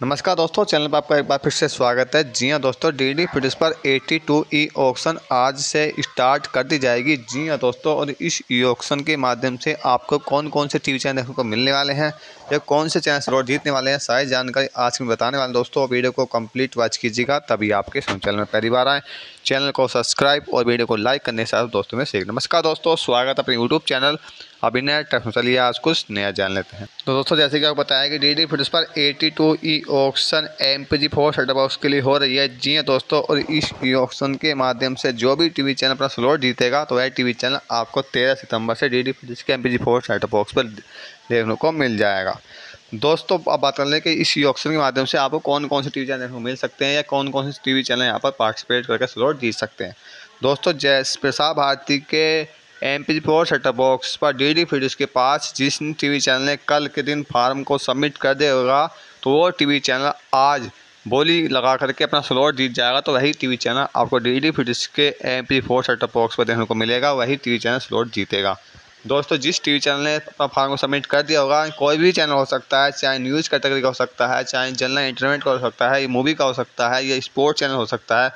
नमस्कार दोस्तों, चैनल पर आपका एक बार फिर से स्वागत है। जी हाँ दोस्तों डी डी फिटिस पर 82 ई ऑक्शन आज से स्टार्ट कर दी जाएगी। जी हाँ दोस्तों, और इस ई ऑक्शन के माध्यम से आपको कौन कौन से टीवी चैनल देखने को मिलने वाले हैं, या कौन से चैनल स्लॉट जीतने वाले हैं, सारी जानकारी आज में बताने वाले दोस्तों वीडियो को कंप्लीट वॉच कीजिएगा, तभी आपके चैनल में पहली बार आए। चैनल को सब्सक्राइब और वीडियो को लाइक करने से दोस्तों में शेयर नमस्कार दोस्तों, स्वागत अपने यूट्यूब चैनल अभी नया टेक्नो चलिए आज कुछ नया जान लेते हैं। तो दोस्तों, जैसे कि आपको बताया कि डी डी फिट्स पर 82 E auction M P G four set box के लिए हो रही है। जी हाँ दोस्तों, और इस ई ऑक्शन के माध्यम से जो भी टीवी चैनल अपना स्लॉट जीतेगा तो वह टीवी चैनल आपको तेरह सितंबर से डी डी फिट्स के M P G four set box पर देखने को मिल जाएगा। दोस्तों, अब बात कर लें कि इस ई ऑप्शन के माध्यम से आपको कौन कौन से टीवी चैनल को मिल सकते हैं या कौन कौन से टीवी चैनल यहाँ पर पार्टिसिपेट करके स्लॉट जीत सकते हैं। दोस्तों, जय प्रसार भारती के M P four setup box पर डी डी फिडिस के पास जिस टीवी चैनल ने कल के दिन फार्म को सबमिट कर देगा तो वो टीवी चैनल आज बोली लगा करके अपना स्लॉट जीत जाएगा तो वही टीवी चैनल आपको डी डी फिडिस के M P four setup box पर देखने को मिलेगा, वही टीवी चैनल स्लॉट जीतेगा। दोस्तों, जिस टीवी चैनल ने अपना फार्म को सबमिट कर दिया होगा, कोई भी चैनल हो सकता है, चाहे न्यूज़ कैटेगरी का हो सकता है, चाहे जनरल इंटरनेट का हो सकता है मूवी का हो सकता है, या स्पोर्ट्स चैनल हो सकता है,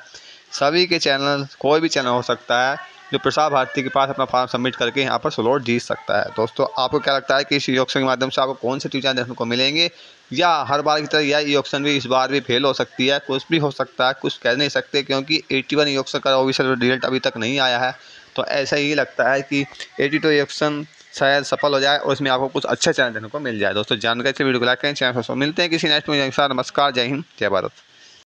सभी के चैनल कोई भी चैनल हो सकता है जो प्रसार भारती के पास अपना फॉर्म सबमिट करके यहाँ पर स्लॉट जीत सकता है। दोस्तों, आपको क्या लगता है कि इस ऑप्शन के माध्यम से आपको कौन से चैनल देखने को मिलेंगे? या हर बार की तरह यह ई ऑप्शन भी इस बार भी फेल हो सकती है? कुछ भी हो सकता है, कुछ कह नहीं सकते क्योंकि एट्टी वन ई का ऑफिशियल रिज़ल्ट अभी तक नहीं आया है। तो ऐसा ही लगता है कि एटी टू ऑप्शन शायद सफल हो जाए और इसमें आपको कुछ अच्छे चैनल देखने को मिल जाए। दोस्तों, जानकारी से वीडियो को लाइक करें, चैनल मिलते हैं किसी नेक्स्ट में। नमस्कार, जय हिंद, जय भारत।